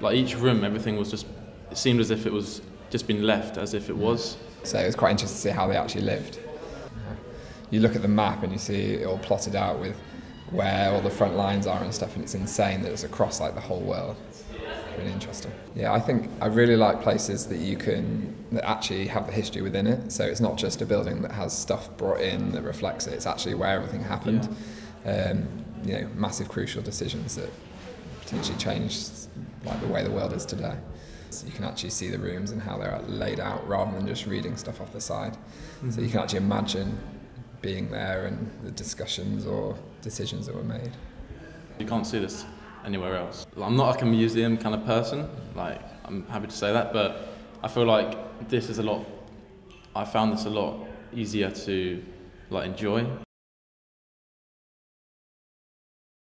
like each room, everything was just. It seemed as if it was just been left as if it was. So it was quite interesting to see how they actually lived. You look at the map and you see it all plotted out with where all the front lines are and stuff, and it's insane that it's across like the whole world. Really interesting. Yeah, I think I really like places that you can that actually have the history within it. So it's not just a building that has stuff brought in that reflects it. It's actually where everything happened. Um, you know, massive crucial decisions that potentially changed like the way the world is today. So you can actually see the rooms and how they're laid out rather than just reading stuff off the side. Mm-hmm. So you can actually imagine being there and the discussions or decisions that were made. You can't see this anywhere else. I'm not like a museum kind of person, like I'm happy to say that, but I feel like this is a lot, I found this a lot easier to like enjoy